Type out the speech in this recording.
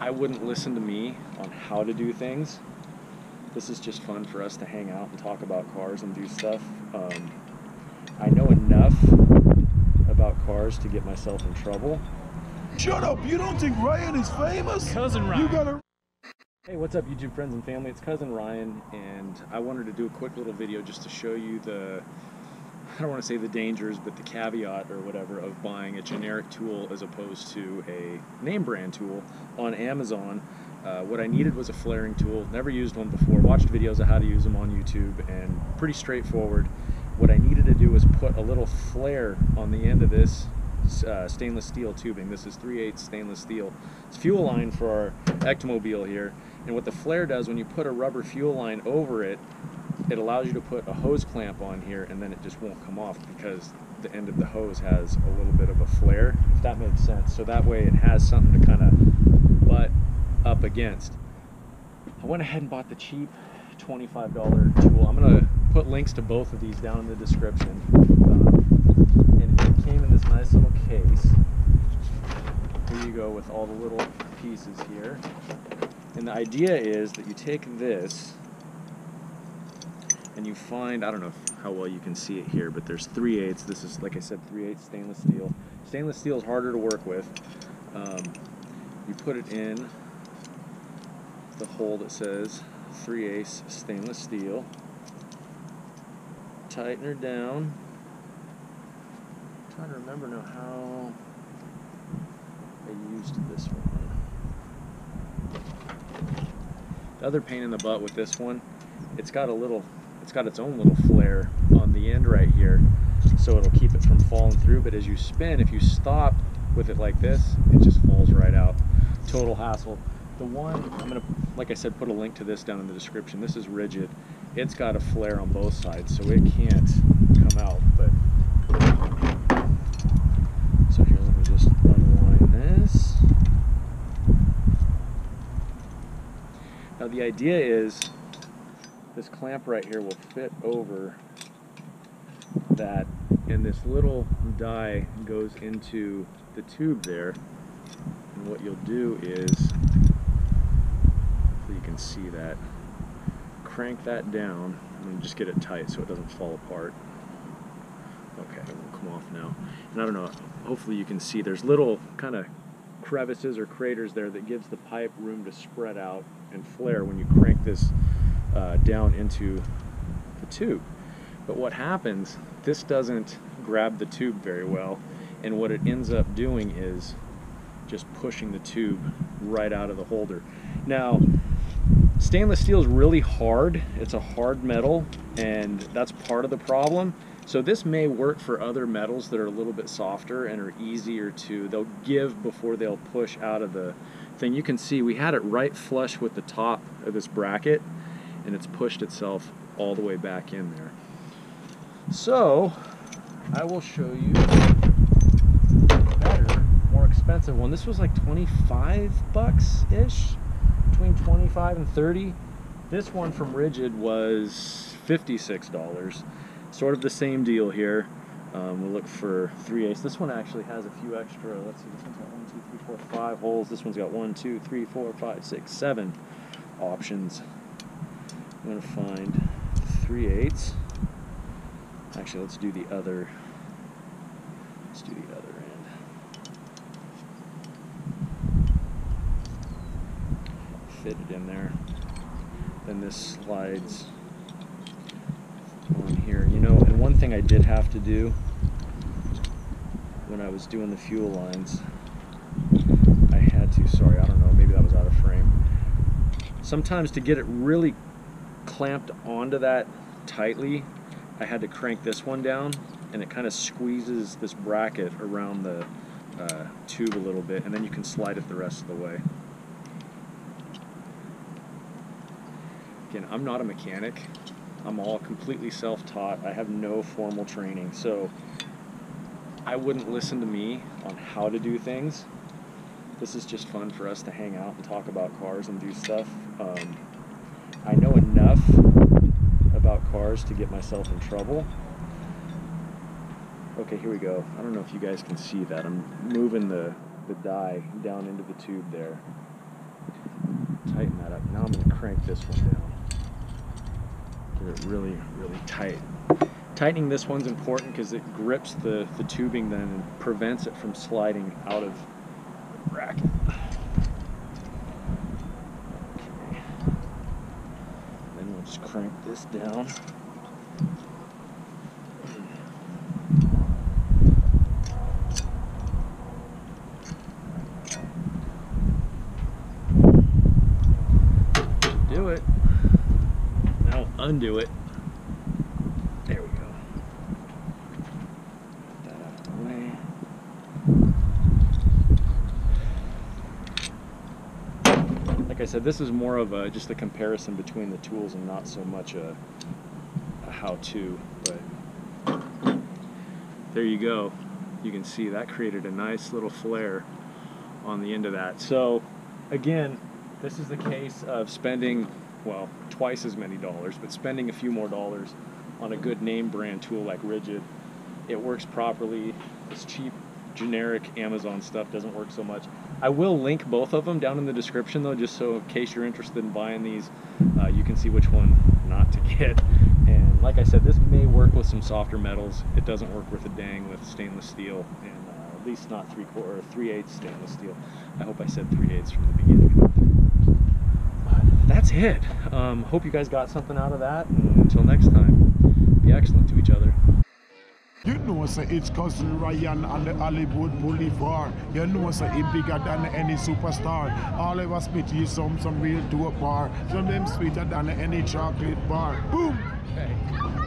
I wouldn't listen to me on how to do things. This is just fun for us to hang out and talk about cars and do stuff. Um, I know enough about cars to get myself in trouble. Shut up! You don't think Ryan is famous? Cousin Ryan. You gotta. Hey, what's up, YouTube friends and family? It's cousin Ryan, and I wanted to do a quick little video just to show you the I don't want to say the dangers, but the caveat or whatever of buying a generic tool as opposed to a name brand tool on Amazon. Uh, what I needed was a flaring tool. Never used one before. Watched videos of how to use them on YouTube, and pretty straightforward. What I needed to do was put a little flare on the end of this uh, stainless steel tubing. This is 3 8 stainless steel. It's fuel line for our Ectomobile here. And what the flare does when you put a rubber fuel line over it, it allows you to put a hose clamp on here and then it just won't come off because the end of the hose has a little bit of a flare, if that makes sense. So that way it has something to kind of butt up against. I went ahead and bought the cheap $25 tool. I'm going to put links to both of these down in the description. Um, and it came in this nice little case. Here you go with all the little pieces here. And the idea is that you take this and you find, I don't know how well you can see it here, but there's 3 eighths. This is, like I said, 3 eighths stainless steel. Stainless steel is harder to work with. Um, you put it in the hole that says 3 eighths stainless steel. Tighten her down. I'm trying to remember now how I used this one. The other pain in the butt with this one, it's got a little it's got its own little flare on the end right here so it'll keep it from falling through. But as you spin if you stop with it like this it just falls right out. Total hassle. The one i'm gonna like i said put a link to this down in the description. This is Ridgid. It's got a flare on both sides so it can't come out but so here let me just unwind this. Now the idea is this clamp right here will fit over that and this little die goes into the tube there. And what you'll do is so you can see that crank that down and just get it tight so it doesn't fall apart. Okay it will come off now. And I don't know hopefully you can see there's little kind of crevices or craters there that gives the pipe room to spread out and flare when you crank this uh, down into the tube. But what happens, this doesn't grab the tube very well, and what it ends up doing is just pushing the tube right out of the holder. Now, stainless steel is really hard. It's a hard metal, and that's part of the problem. So this may work for other metals that are a little bit softer and are easier to, they'll give before they'll push out of the thing. You can see we had it right flush with the top of this bracket, and it's pushed itself all the way back in there. So I will show you a better, more expensive one. This was like 25 bucks ish, between 25 and 30. This one from Ridgid was $56. Sort of the same deal here. Um, we'll look for 3 eighths. This one actually has a few extra, let's see, this one's got one, two, three, four, five holes. This one's got one, two, three, four, five, six, seven options. I'm going to find 3 eighths. Actually, let's do the other. Let's do the other end. Fit it in there. Then this slides on here. You know, and one thing I did have to do when I was doing the fuel lines, I had to, sorry, I don't know, maybe that was out of frame. Sometimes to get it really clamped onto that tightly, I had to crank this one down and it kind of squeezes this bracket around the uh, tube a little bit and then you can slide it the rest of the way. Again, I'm not a mechanic. I'm all completely self-taught. I have no formal training. So I wouldn't listen to me on how to do things. This is just fun for us to hang out and talk about cars and do stuff. Um, I know enough about cars to get myself in trouble. Okay, here we go. I don't know if you guys can see that. I'm moving the, the die down into the tube there. tighten that up. Now I'm going to crank this one down. Get it really, really tight. Tightening this one's important because it grips the, the tubing then and prevents it from sliding out of the bracket. Okay. Then we'll just crank this down. Do it. Now undo it. There we go. Get that out of the way. Like I said, this is more of a just a comparison between the tools and not so much a, a how-to. But there you go. You can see that created a nice little flare on the end of that. So again, this is the case of spending, well, twice as many dollars, but spending a few more dollars on a good name brand tool like Ridgid. It works properly. This cheap, generic Amazon stuff doesn't work so much. I will link both of them down in the description though, just so in case you're interested in buying these, uh, you can see which one not to get. And like I said, this may work with some softer metals. It doesn't work with a dang with stainless steel, and uh, at least not three quarter or three eighths stainless steel. I hope I said three eighths from the beginning. But that's it. Um, hope you guys got something out of that. And until next time, be excellent to each other. You know, say it's cousin Ryan on the Hollywood Boulevard. You know, say he bigger than any superstar. All Oliver Smith, he some some real dope bar. Some them sweeter than any chocolate bar. Boom. Hey.